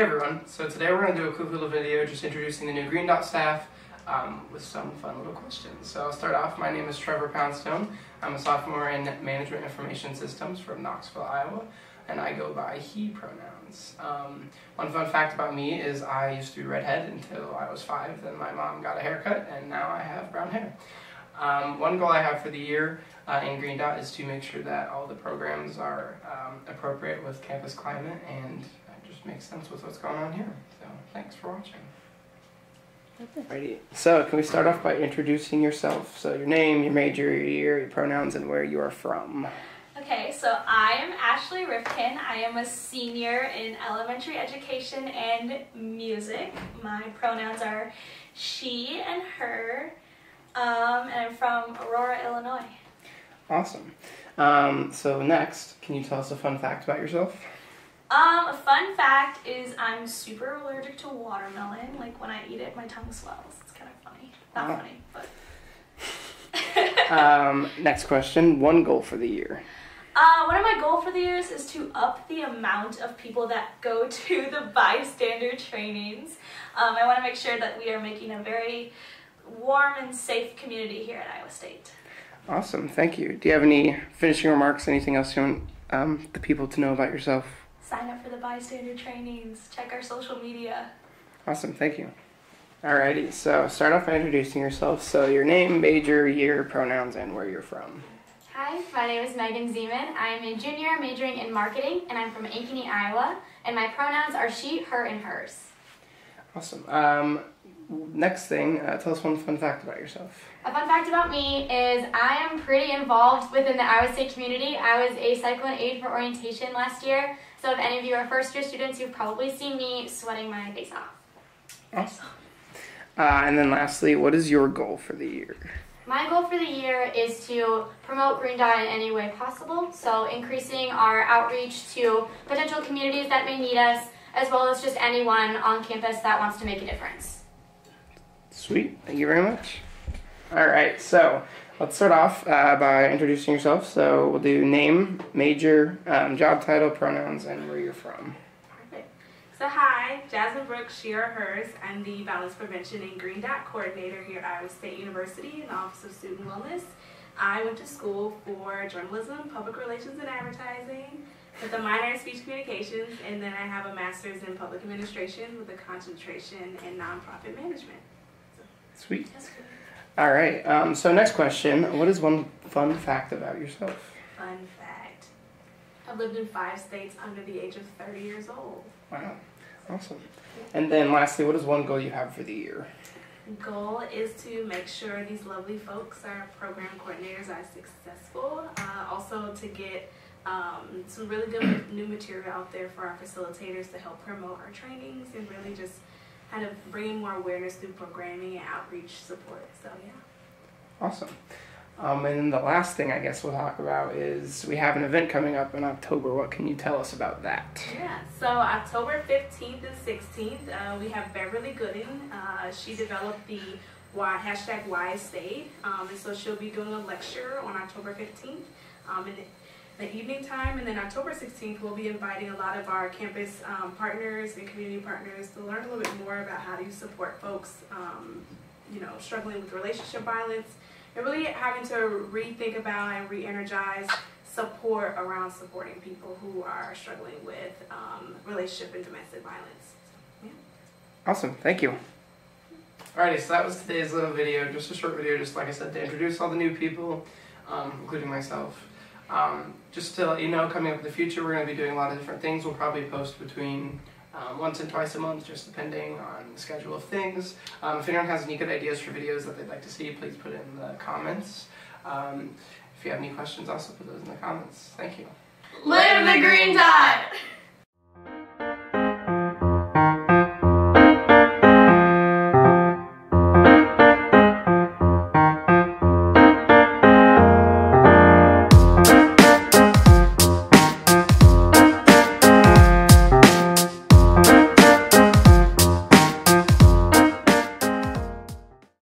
Hey everyone, so today we're going to do a quick little video just introducing the new Green Dot staff um, with some fun little questions. So I'll start off, my name is Trevor Poundstone. I'm a sophomore in Management Information Systems from Knoxville, Iowa, and I go by he pronouns. Um, one fun fact about me is I used to be redhead until I was five, then my mom got a haircut, and now I have brown hair. Um, one goal I have for the year uh, in Green Dot is to make sure that all the programs are um, appropriate with campus climate and just makes sense with what's going on here. So thanks for watching. Alrighty. So can we start off by introducing yourself? So your name, your major, your year, your pronouns, and where you are from. Okay, so I am Ashley Rifkin. I am a senior in elementary education and music. My pronouns are she and her, um, and I'm from Aurora, Illinois. Awesome. Um, so next, can you tell us a fun fact about yourself? Um, a fun fact is I'm super allergic to watermelon. Like when I eat it, my tongue swells. It's kind of funny. Not funny, but. um, next question. One goal for the year. Uh, one of my goals for the years is to up the amount of people that go to the bystander trainings. Um, I want to make sure that we are making a very warm and safe community here at Iowa State. Awesome, thank you. Do you have any finishing remarks? Anything else you want um, the people to know about yourself? Sign up for the bystander trainings, check our social media. Awesome, thank you. Alrighty, so start off by introducing yourself. So your name, major, year, pronouns, and where you're from. Hi, my name is Megan Zeman. I'm a junior majoring in marketing, and I'm from Ankeny, Iowa. And my pronouns are she, her, and hers. Awesome. Um, next thing, uh, tell us one fun fact about yourself. A fun fact about me is I am pretty involved within the Iowa State community. I was a cyclone aide for orientation last year, so if any of you are first year students, you've probably seen me sweating my face off. Awesome. Uh, and then lastly, what is your goal for the year? My goal for the year is to promote Green Dot in any way possible. So increasing our outreach to potential communities that may need us, as well as just anyone on campus that wants to make a difference. Sweet. Thank you very much. All right. So Let's start off uh, by introducing yourself. So we'll do name, major, um, job title, pronouns, and where you're from. Perfect. So hi, Jasmine Brooks, she or hers. I'm the Violence Prevention and Green Dot Coordinator here at Iowa State University in the Office of Student Wellness. I went to school for journalism, public relations, and advertising with a minor in speech communications, and then I have a master's in public administration with a concentration in nonprofit management. So, Sweet. All right. Um, so next question: What is one fun fact about yourself? Fun fact: I've lived in five states under the age of thirty years old. Wow, awesome. And then lastly, what is one goal you have for the year? Goal is to make sure these lovely folks, our program coordinators, are successful. Uh, also to get um, some really good new material out there for our facilitators to help promote our trainings and really just kind of bringing more awareness through programming and outreach support. So yeah. Awesome. Um, and then the last thing I guess we'll talk about is we have an event coming up in October. What can you tell us about that? Yeah, so October 15th and 16th, uh, we have Beverly Gooden. Uh, she developed the why, hashtag Why Stay, um, and so she'll be doing a lecture on October 15th. Um, and the evening time. And then October 16th, we'll be inviting a lot of our campus um, partners and community partners to learn a little bit more about how to support folks, um, you know, struggling with relationship violence and really having to rethink about and re-energize support around supporting people who are struggling with um, relationship and domestic violence. So, yeah. Awesome. Thank you. Alrighty, so that was today's little video, just a short video, just like I said, to introduce all the new people, um, including myself. Um, just to let you know, coming up in the future, we're going to be doing a lot of different things. We'll probably post between um, once and twice a month, just depending on the schedule of things. Um, if anyone has any good ideas for videos that they'd like to see, please put it in the comments. Um, if you have any questions, also put those in the comments. Thank you. Live the green dot!